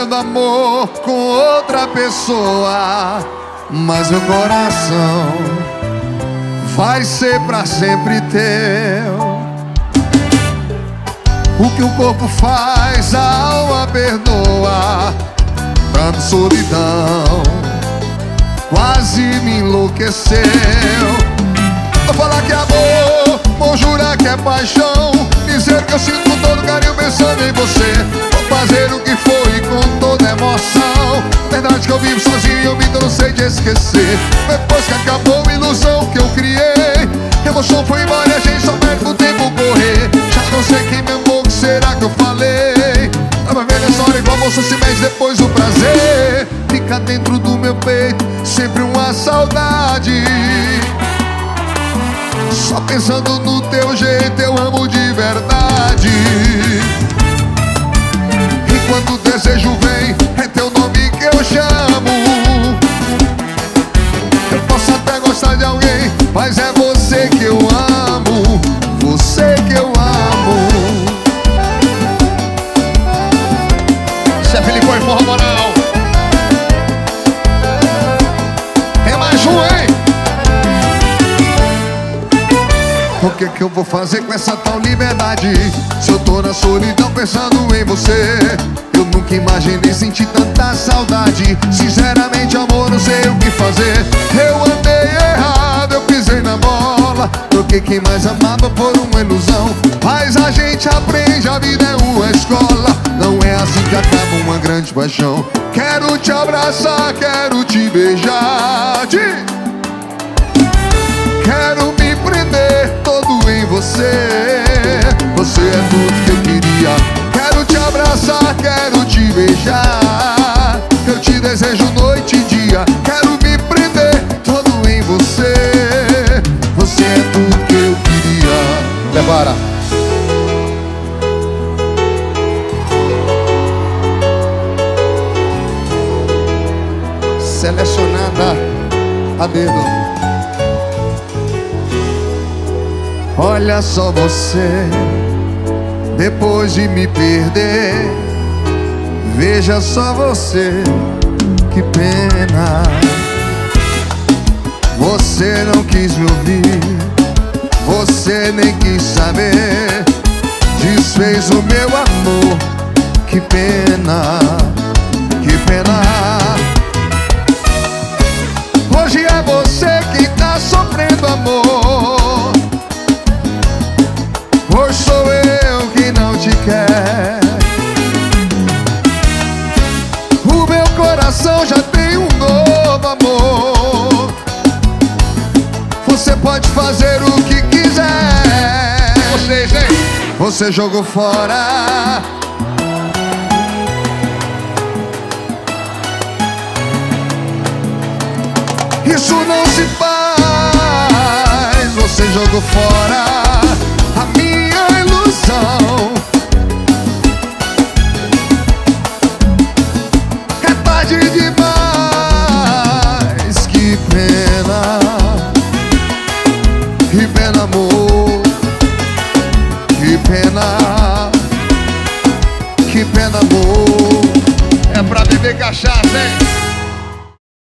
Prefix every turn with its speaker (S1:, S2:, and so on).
S1: fazendo amor com outra pessoa, mas meu coração vai ser pra sempre teu. O que o corpo faz, a alma perdoa. Tanta solidão quase me enlouqueceu. Vou falar que é amor, vou jurar que é paixão. Esquecer. Depois que acabou a ilusão que eu criei, emoção foi embora e a gente só perde o tempo correr. Já não sei quem me amou, que será que eu falei? Tava vendo essa hora igual moço se mede depois o prazer. Fica dentro do meu peito, sempre uma saudade. Só pensando no teu jeito eu amo de verdade E quando o desejo vem é teu nome que eu chamo mas é você que eu amo Você que eu amo é Filipão e Forra Moral Tem mais um, hein? O que que eu vou fazer com essa tal liberdade? Se eu tô na solidão pensando em você Eu nunca imaginei sentir tanta saudade Sinceramente, amor, não sei o que fazer Eu andei bola Troquei quem mais amava por uma ilusão. Mas a gente aprende, a vida é uma escola Não é assim que acaba uma grande paixão. Quero te abraçar, quero te beijar Quero me prender todo em você. Você é tudo que eu queria. Quero te abraçar, quero te beijar. Eu te desejo noite e dia. Quero Selecionada. A dedo Olha só você, depois de me perder, veja só você, que pena. Você não quis me ouvir, você nem quis saber, desfez o meu amor, que pena, Hoje é você que tá sofrendo amor. Hoje sou eu que não te quer. O meu coração já tem um novo amor. Você pode fazer o que quiser. Vocês, hein? Você jogou fora. Isso não se faz. Você jogou fora a minha ilusão. É tarde demais. Que pena. Que pena, amor. Que pena. Que pena, amor. É pra beber cachaça, hein?